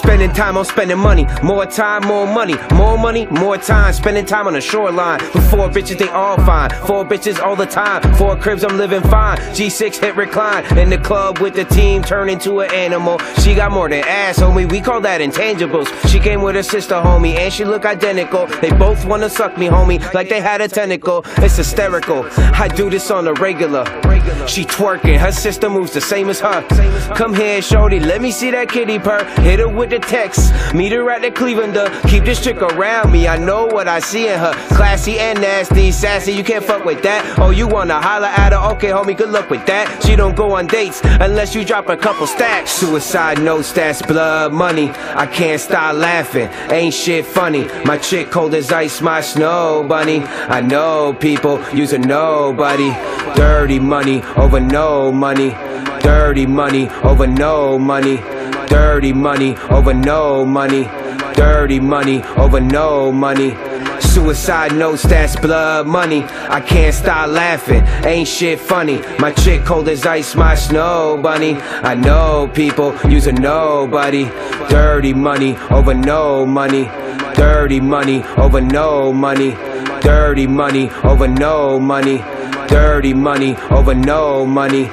Spending time on spending money. More time, more money. More money, more time. Spending time on the shoreline. With four bitches, they all fine. Four bitches all the time. Four cribs, I'm living fine. G6 hit recline. In the club with the team, turn into an animal. She got more than ass, homie. We call that intangibles. She came with her sister, homie, and she look identical. They both wanna suck me, homie, like they had a tentacle. It's hysterical. I do this on a regular. She twerking, her sister moves the same as her. Come here, shorty, let me see that kitty purr. Hit her with the text, meet her at the Clevelander. Uh, keep this chick around me, I know what I see in her. Classy and nasty, sassy, you can't fuck with that. Oh, you wanna holler at her? Okay, homie, good luck with that. She don't go on dates unless you drop a couple stacks. Suicide notes, that's blood money. I can't stop laughing, ain't shit funny. My chick cold as ice, my snow bunny. I know people using nobody. Dirty money over no money. Dirty money over no money. Dirty money over no money. Dirty money over no money. Suicide notes, that's blood money. I can't stop laughing, ain't shit funny. My chick cold as ice, my snow bunny. I know people using nobody. Dirty money over no money. Dirty money over no money. Dirty money over no money. Dirty money over no money.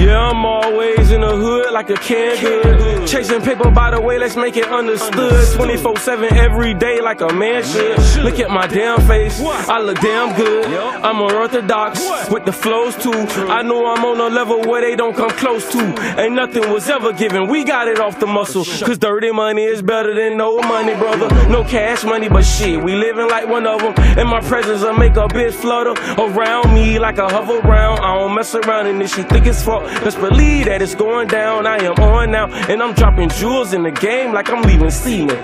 Yeah, I'm always in the hood like a can good. Chasing paper by the way, let's make it understood. 24 7 every day like a man should. Look at my damn face, I look damn good. I'm unorthodox with the flows too. I know I'm on a level where they don't come close to. Ain't nothing was ever given, we got it off the muscle. Cause dirty money is better than no money, brother. No cash money, but shit, we living like one of them. And my presence will make a bitch flutter around me like a Hoveround. I don't mess around and if she think it's fuck, Let's believe that it's going down. I am on now, and I'm dropping jewels in the game like I'm leaving semen.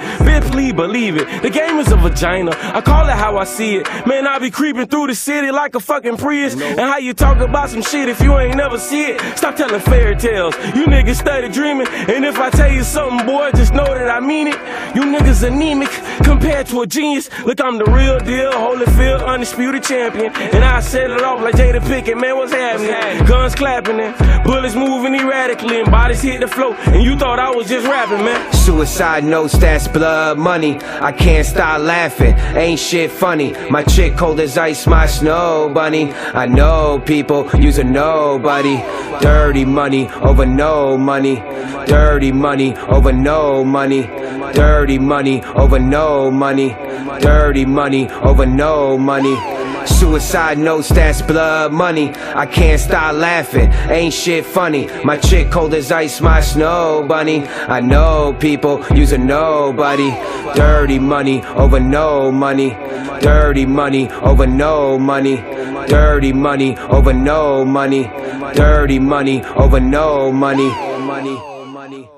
Please believe it. The game is a vagina. I call it how I see it. Man, I be creeping through the city like a fucking Prius. And how you talk about some shit if you ain't never see it? Stop telling fairy tales. You niggas study dreaming. And if I tell you something, boy, just know that I mean it. You niggas anemic compared to a genius. Look, I'm the real deal. Holyfield, undisputed champion. And I set it off like Jada Pinkett. Man, what's happening? Guns clapping and Bullets moving erratically and bodies hit the floor. And you thought I was just rapping, man. Suicide notes, that's blood money. I can't stop laughing, ain't shit funny. My chick cold as ice, my snow bunny. I know people using nobody. Dirty money over no money. Dirty money over no money. Dirty money over no money. Dirty money over no money. Suicide notes, that's blood money. I can't stop laughing, ain't shit funny. My chick cold as ice, my snow bunny. I know people using nobody. Dirty money over no money. Dirty money over no money. Dirty money over no money. Dirty money over no money, money, money.